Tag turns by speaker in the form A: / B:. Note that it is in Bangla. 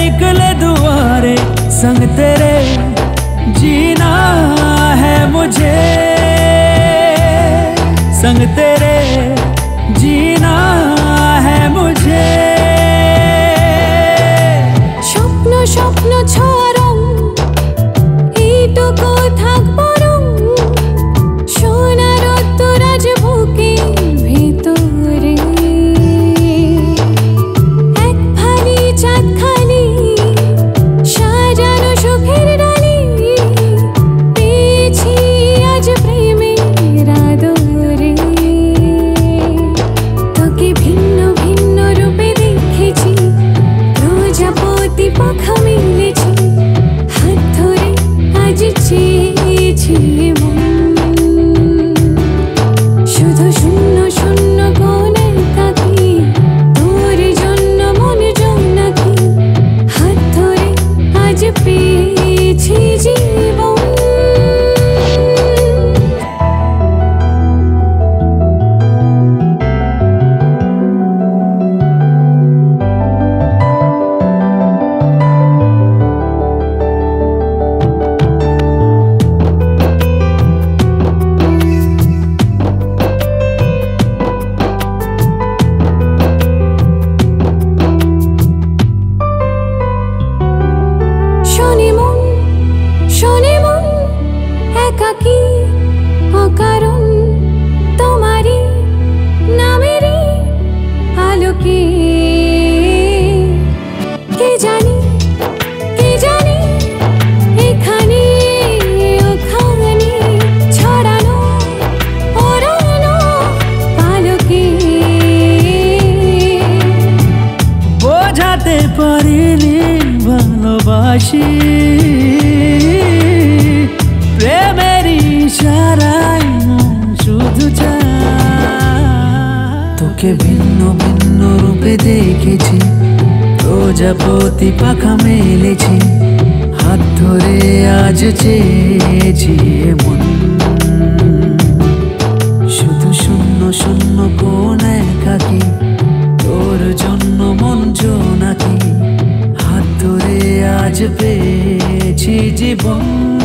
A: निकले दुआरे, संग तेरे जीना है मुझे। संग तेरे जीना है मुझे।
B: स्वप्न
A: स्वप्न छोड़ ভালোবাসি প্রেমের ইশারায় শুধু তোকে ভিন্ন ভিন্ন রূপে দেখেছি প্রজাপতি পাখা মেলেছি, হাত ধরে আজ চেয়েছি এমন de bom.